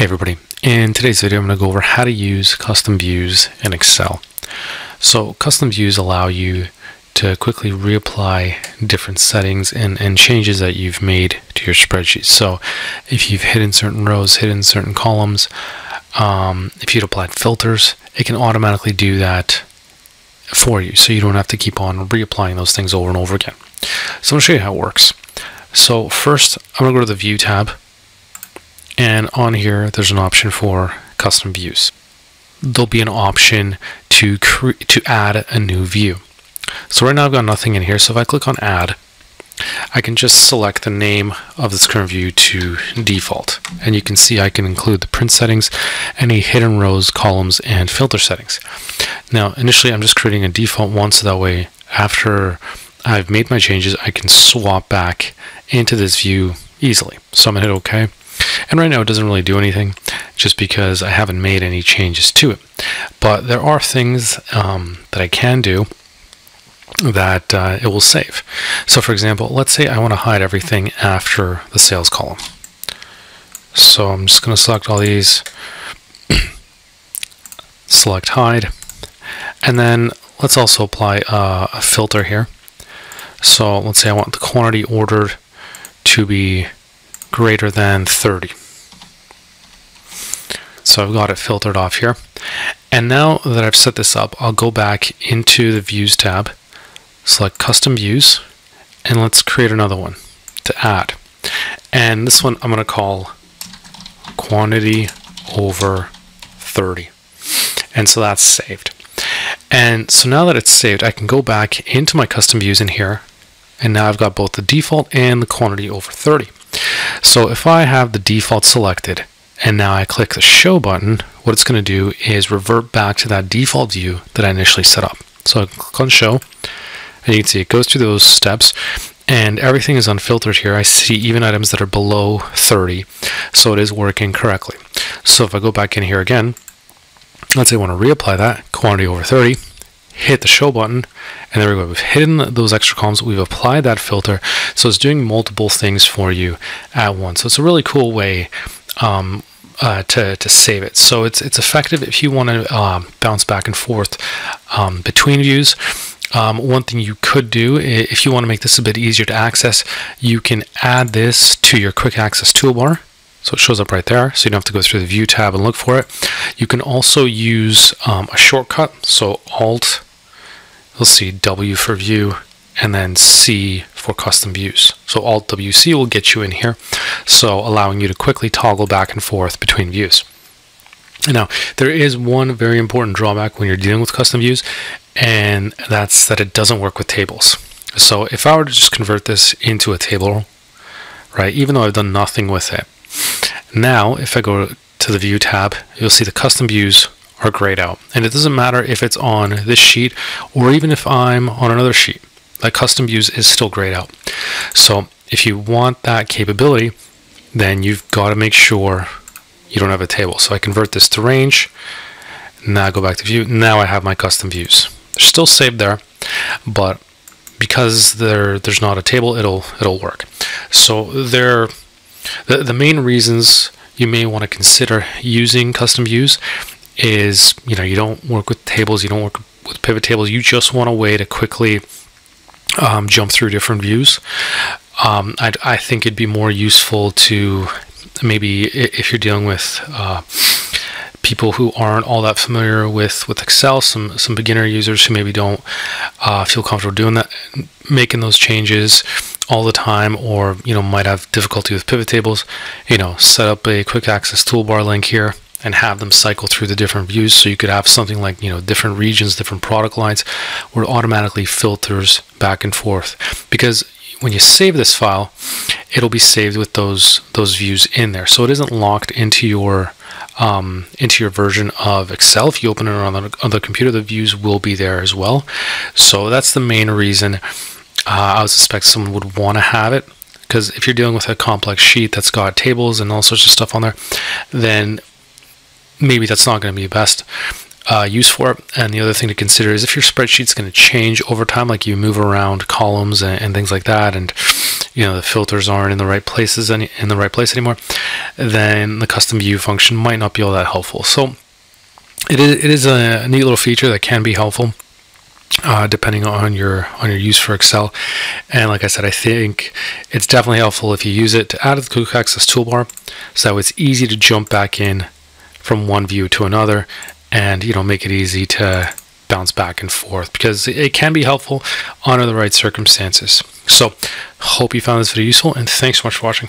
Hey everybody, in today's video I'm going to go over how to use custom views in Excel. So custom views allow you to quickly reapply different settings and, and changes that you've made to your spreadsheet. So if you've hidden certain rows, hidden certain columns, um, if you'd applied filters, it can automatically do that for you so you don't have to keep on reapplying those things over and over again. So I'm going to show you how it works. So first I'm going to go to the View tab and on here there's an option for custom views. There'll be an option to to add a new view. So right now I've got nothing in here so if I click on add I can just select the name of this current view to default. And you can see I can include the print settings any hidden rows columns and filter settings. Now initially I'm just creating a default one so that way after I've made my changes I can swap back into this view easily. So I'm gonna hit OK and right now it doesn't really do anything just because I haven't made any changes to it. But there are things um, that I can do that uh, it will save. So for example, let's say I want to hide everything after the sales column. So I'm just going to select all these, select hide, and then let's also apply uh, a filter here. So let's say I want the quantity ordered to be greater than 30. So I've got it filtered off here. And now that I've set this up, I'll go back into the Views tab, select Custom Views, and let's create another one to add. And this one I'm going to call Quantity over 30. And so that's saved. And so now that it's saved, I can go back into my custom views in here. And now I've got both the default and the quantity over 30. So if I have the default selected and now I click the show button, what it's going to do is revert back to that default view that I initially set up. So I click on show and you can see it goes through those steps and everything is unfiltered here. I see even items that are below 30, so it is working correctly. So if I go back in here again, let's say I want to reapply that quantity over 30, hit the show button and there we go. We've hidden those extra columns. We've applied that filter. So it's doing multiple things for you at once. So it's a really cool way um, uh, to, to save it. So it's it's effective if you want to um, bounce back and forth um, between views. Um, one thing you could do if you want to make this a bit easier to access you can add this to your quick access toolbar so it shows up right there, so you don't have to go through the View tab and look for it. You can also use um, a shortcut, so Alt you'll see W for view and then C for custom views. So Alt WC will get you in here, so allowing you to quickly toggle back and forth between views. Now, there is one very important drawback when you're dealing with custom views, and that's that it doesn't work with tables. So if I were to just convert this into a table, right, even though I've done nothing with it, now if I go to the View tab, you'll see the custom views are grayed out. And it doesn't matter if it's on this sheet or even if I'm on another sheet. That custom views is still grayed out. So if you want that capability, then you've got to make sure you don't have a table. So I convert this to range. Now I go back to view. Now I have my custom views. They're still saved there, but because there there's not a table, it'll it'll work. So there, the the main reasons you may want to consider using custom views is you know you don't work with tables, you don't work with pivot tables. You just want a way to quickly um, jump through different views. Um, i think it'd be more useful to maybe if you're dealing with uh, people who aren't all that familiar with with Excel, some some beginner users who maybe don't uh, feel comfortable doing that, making those changes all the time, or you know might have difficulty with pivot tables. You know, set up a quick access toolbar link here and have them cycle through the different views. So you could have something like you know different regions different product lines where it automatically filters back and forth. Because when you save this file it'll be saved with those those views in there. So it isn't locked into your um, into your version of Excel. If you open it on the, on the computer the views will be there as well. So that's the main reason uh, I would suspect someone would want to have it because if you're dealing with a complex sheet that's got tables and all sorts of stuff on there then maybe that's not going to be the best uh, use for it. And the other thing to consider is if your spreadsheet's going to change over time, like you move around columns and, and things like that, and you know the filters aren't in the right places any in the right place anymore, then the custom view function might not be all that helpful. So it is, it is a neat little feature that can be helpful. Uh, depending on your on your use for Excel, and like I said, I think it's definitely helpful if you use it to add to the Quick Access toolbar, so it's easy to jump back in from one view to another, and you know make it easy to bounce back and forth because it can be helpful under the right circumstances. So, hope you found this video useful, and thanks so much for watching.